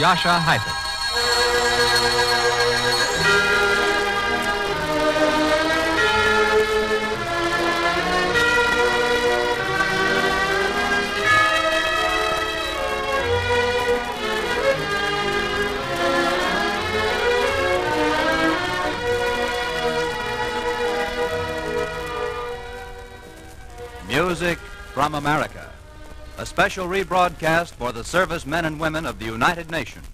Jascha Heifetz. Music from America. Special rebroadcast for the servicemen and women of the United Nations.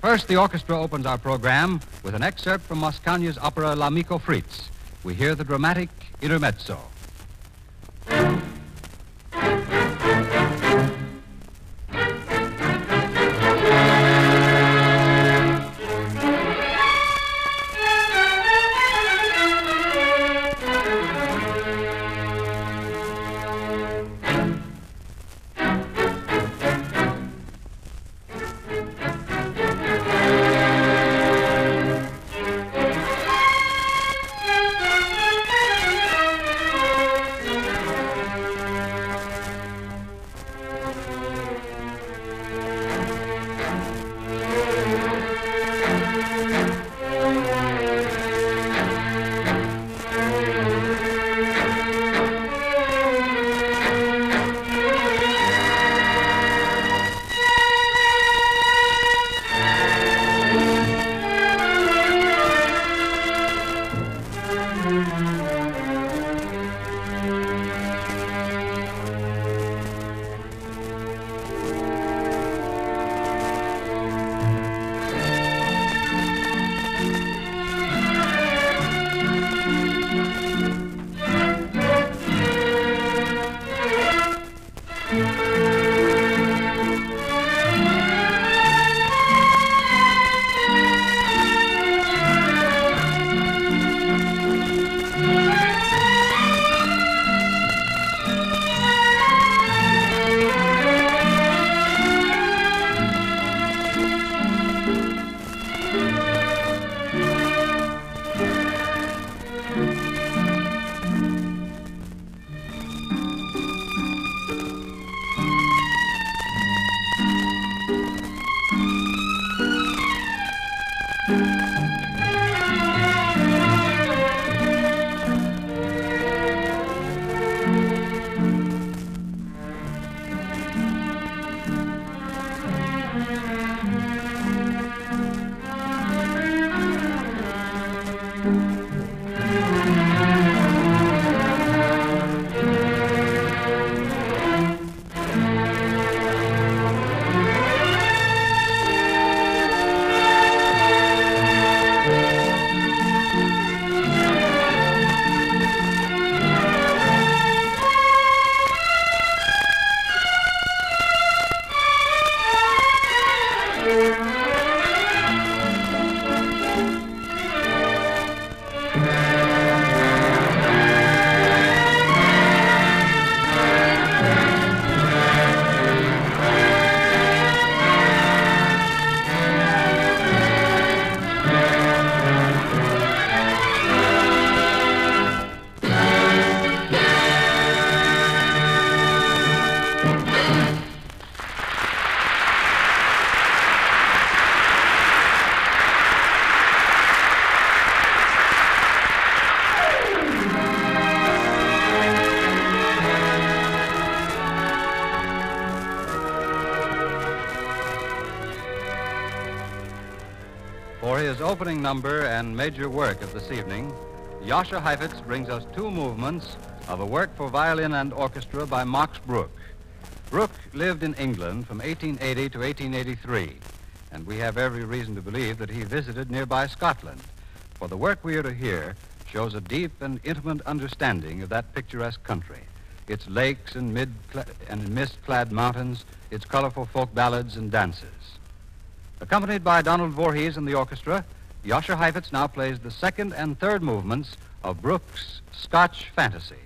First, the orchestra opens our program with an excerpt from Mascagni's opera L'Amico Fritz. We hear the dramatic intermezzo. And major work of this evening, Jascha Heifetz brings us two movements of a work for violin and orchestra by Max Bruch. Bruch lived in England from 1880 to 1883, and we have every reason to believe that he visited nearby Scotland, for the work we are to hear shows a deep and intimate understanding of that picturesque country, its lakes and, and mist-clad mountains, its colorful folk ballads and dances. Accompanied by Donald Voorhees and the orchestra, Jascha Heifetz now plays the second and third movements of Bruch's Scotch Fantasy.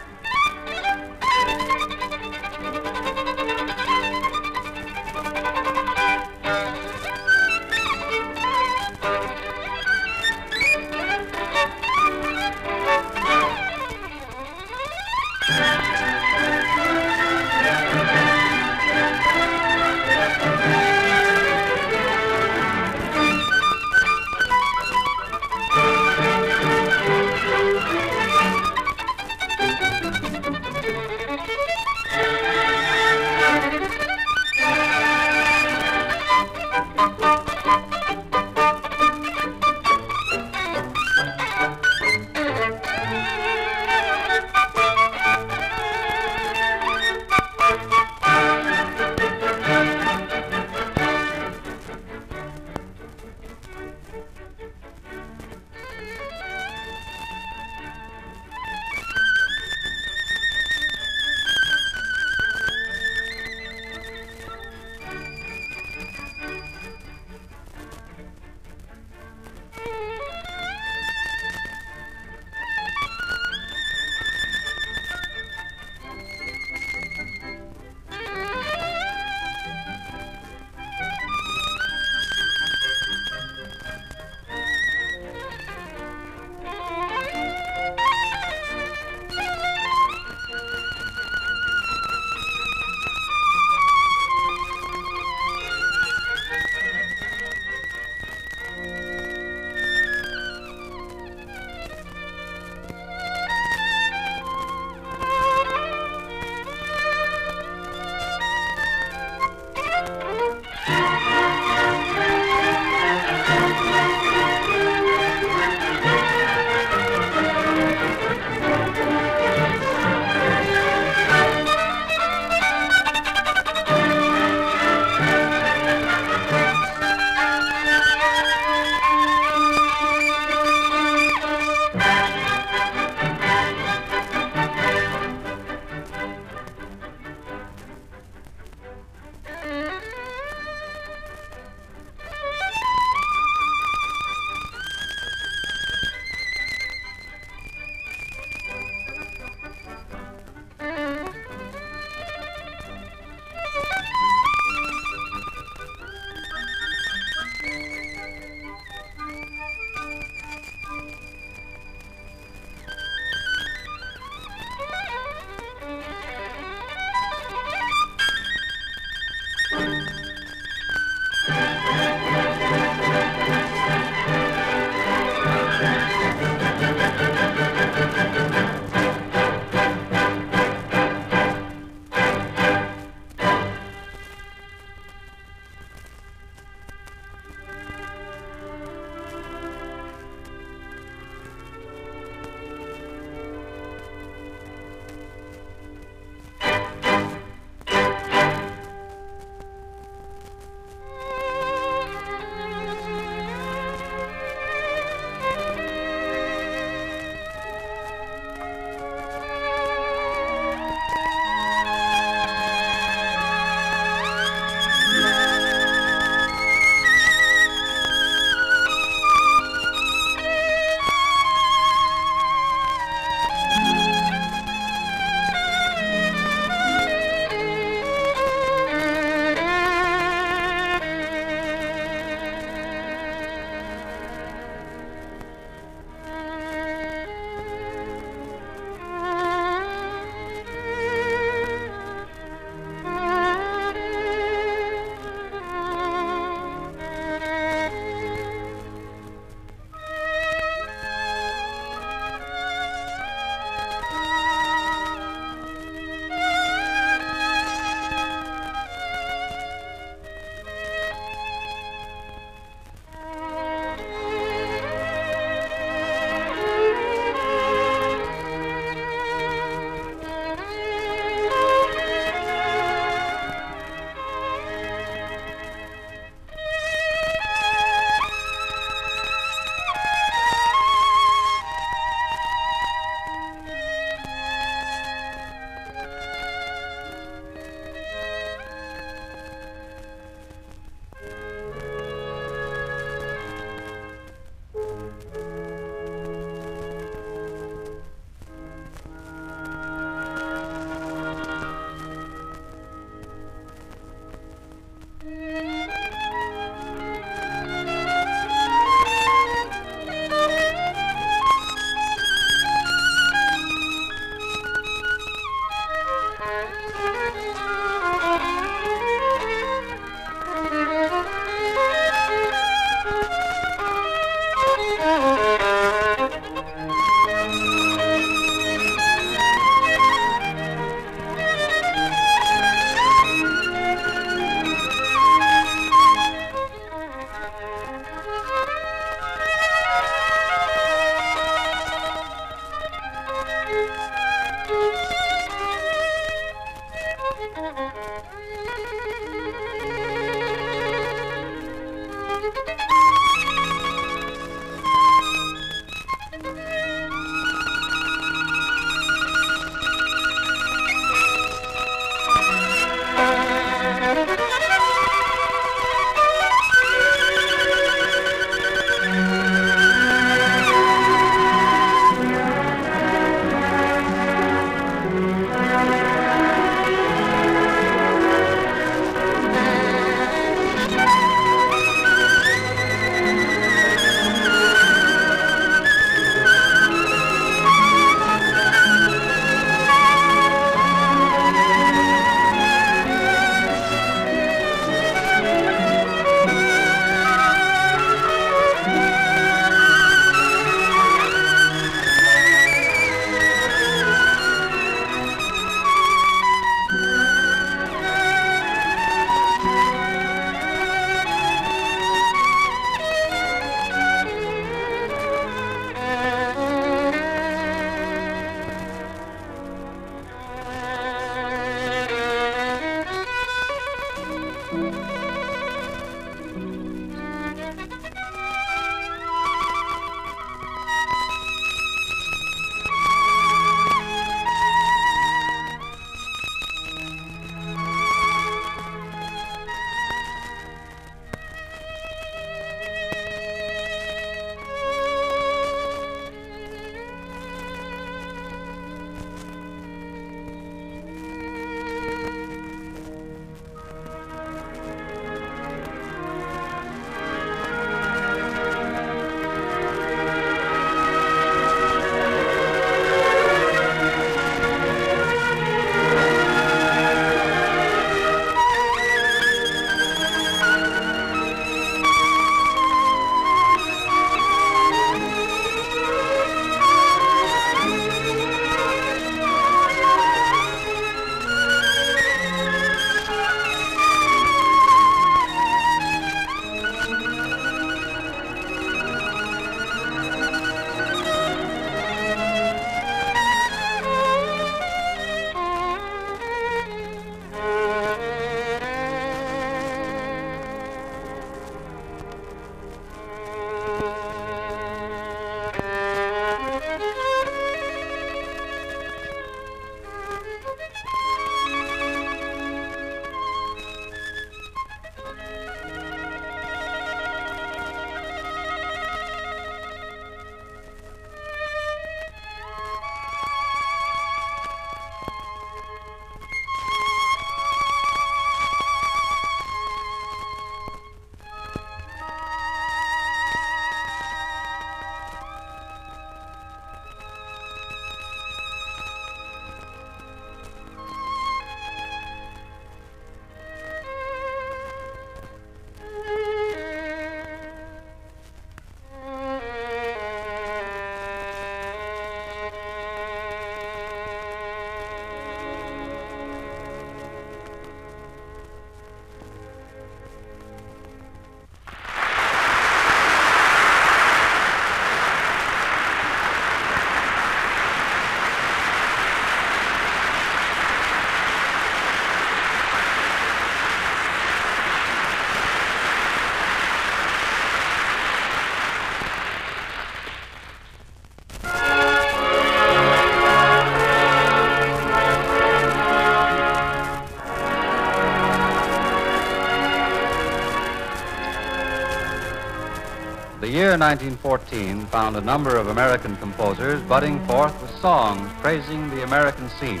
1914 found a number of American composers budding forth with songs praising the American scene.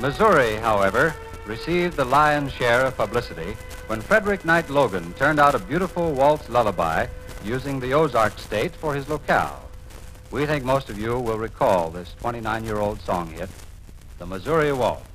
Missouri, however, received the lion's share of publicity when Frederick Knight Logan turned out a beautiful waltz lullaby using the Ozark State for his locale. We think most of you will recall this 29 year old song hit, The Missouri Waltz.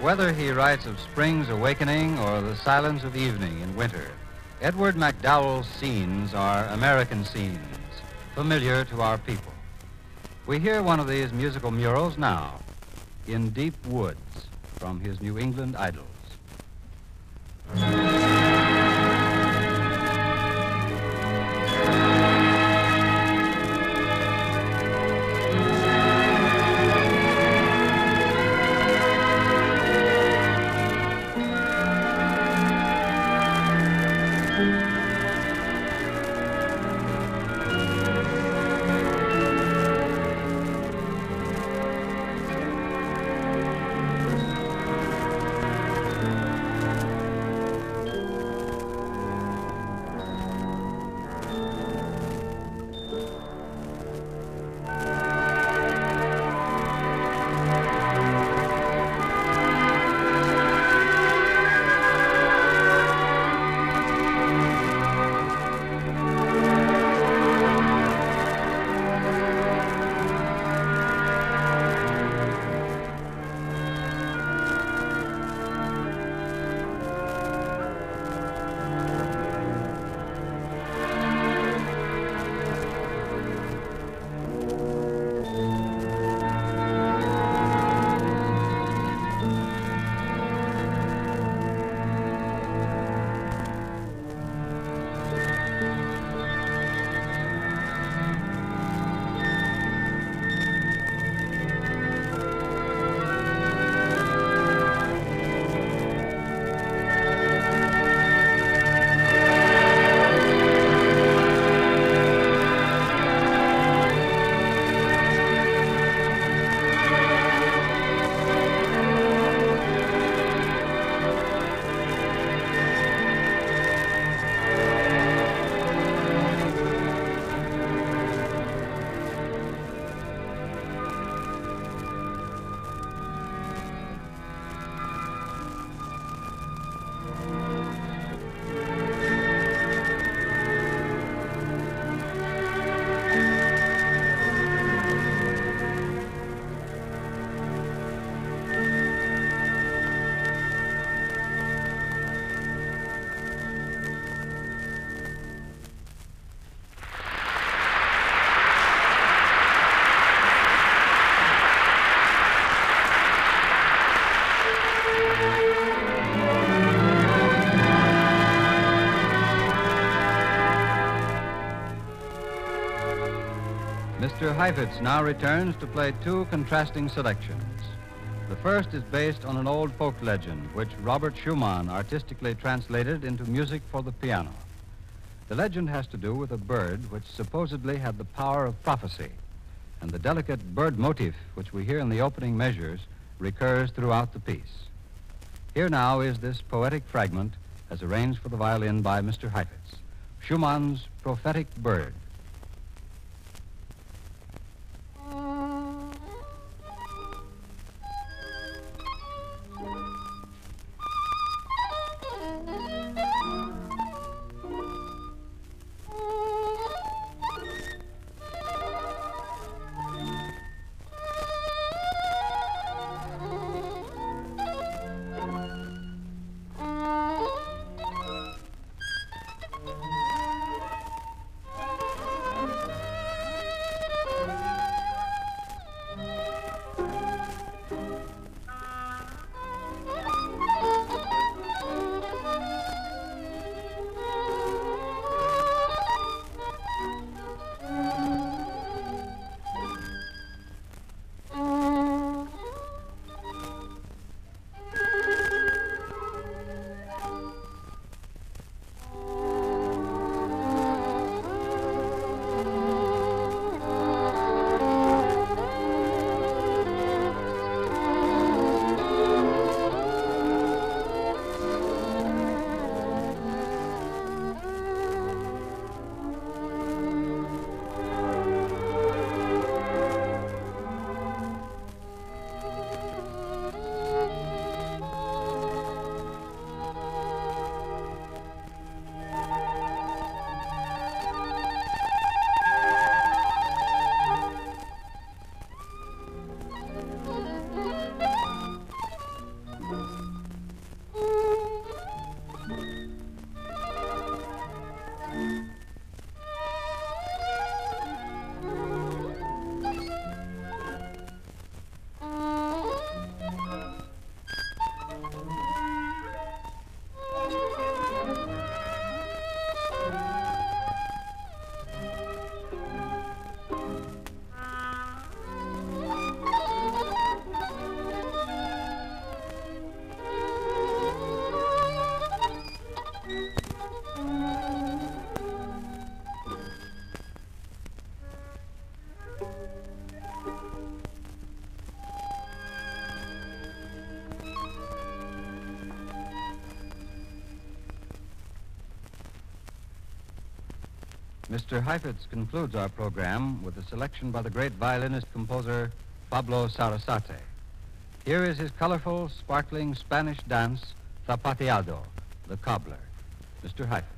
Whether he writes of spring's awakening or the silence of evening in winter, Edward MacDowell's scenes are American scenes, familiar to our people. We hear one of these musical murals now, In Deep Woods, from his New England Idyls. Heifetz now returns to play two contrasting selections. The first is based on an old folk legend, which Robert Schumann artistically translated into music for the piano. The legend has to do with a bird which supposedly had the power of prophecy, and the delicate bird motif which we hear in the opening measures recurs throughout the piece. Here now is this poetic fragment as arranged for the violin by Mr. Heifetz, Schumann's prophetic bird. Mr. Heifetz concludes our program with a selection by the great violinist composer Pablo Sarasate. Here is his colorful, sparkling Spanish dance, Zapateado, the cobbler. Mr. Heifetz.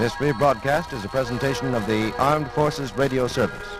This rebroadcast is a presentation of the Armed Forces Radio Service.